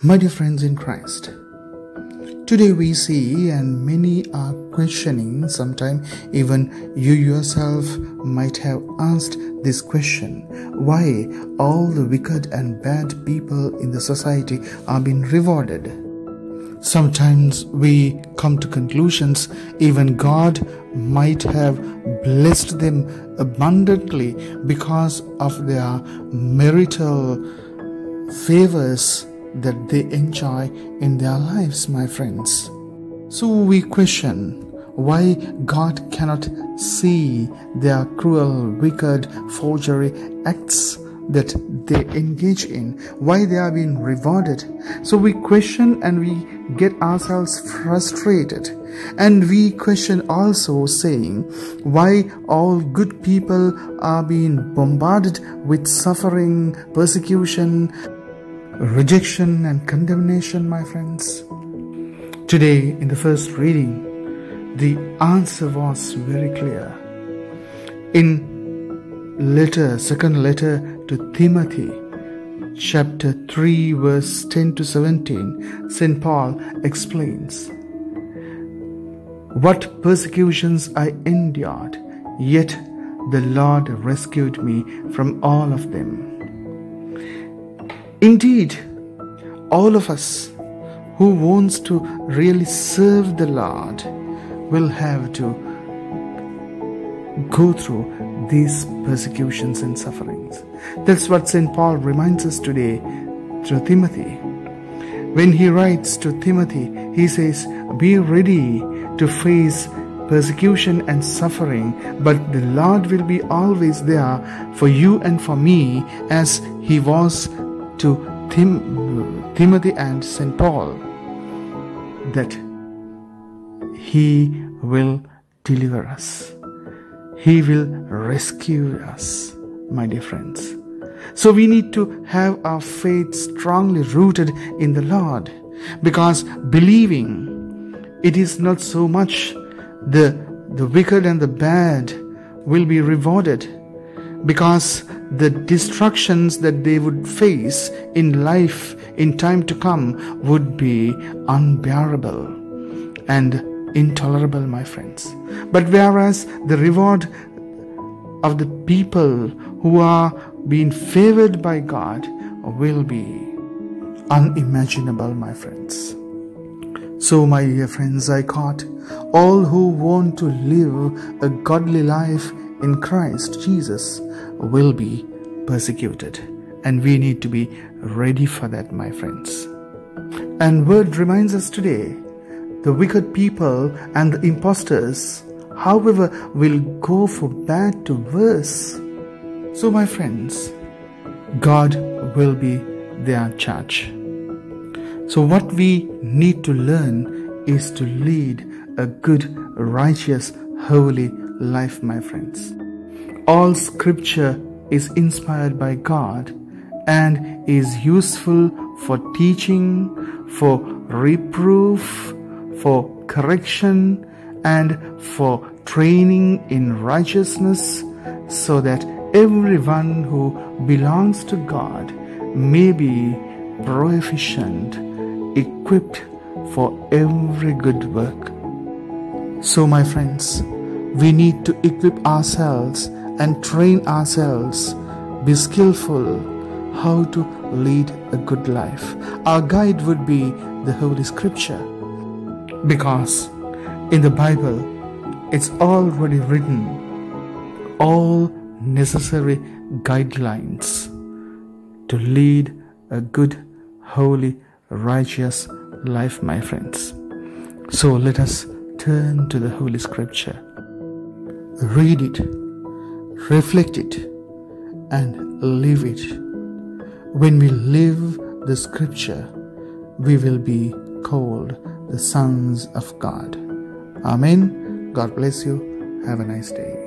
My dear friends in Christ, today we see, and many are questioning, sometimes even you yourself might have asked this question why all the wicked and bad people in the society are being rewarded. Sometimes we come to conclusions, even God might have blessed them abundantly because of their marital favors that they enjoy in their lives, my friends. So we question why God cannot see their cruel, wicked, forgery acts that they engage in, why they are being rewarded. So we question and we get ourselves frustrated. And we question also saying why all good people are being bombarded with suffering, persecution, rejection and condemnation, my friends. Today, in the first reading, the answer was very clear. In letter, second letter to Timothy, chapter 3, verse 10 to 17, St. Paul explains What persecutions I endured, yet the Lord rescued me from all of them. Indeed, all of us who wants to really serve the Lord will have to go through these persecutions and sufferings. That's what St. Paul reminds us today through Timothy. When he writes to Timothy, he says, Be ready to face persecution and suffering, but the Lord will be always there for you and for me as he was to Tim, Timothy and St. Paul that He will deliver us. He will rescue us, my dear friends. So we need to have our faith strongly rooted in the Lord because believing it is not so much the, the wicked and the bad will be rewarded because the destructions that they would face in life in time to come would be unbearable and intolerable, my friends. But whereas the reward of the people who are being favored by God will be unimaginable, my friends. So, my dear friends, I caught all who want to live a godly life in Christ Jesus will be persecuted. And we need to be ready for that, my friends. And word reminds us today the wicked people and the impostors, however, will go from bad to worse. So, my friends, God will be their judge. So, what we need to learn is to lead a good, righteous, holy life, my friends. All scripture is inspired by God and is useful for teaching, for reproof, for correction, and for training in righteousness, so that everyone who belongs to God may be proficient, equipped for every good work. So, my friends, we need to equip ourselves and train ourselves, be skillful how to lead a good life. Our guide would be the Holy Scripture because in the Bible it's already written all necessary guidelines to lead a good, holy, righteous life, my friends. So let us turn to the Holy Scripture read it, reflect it, and live it. When we live the scripture, we will be called the sons of God. Amen. God bless you. Have a nice day.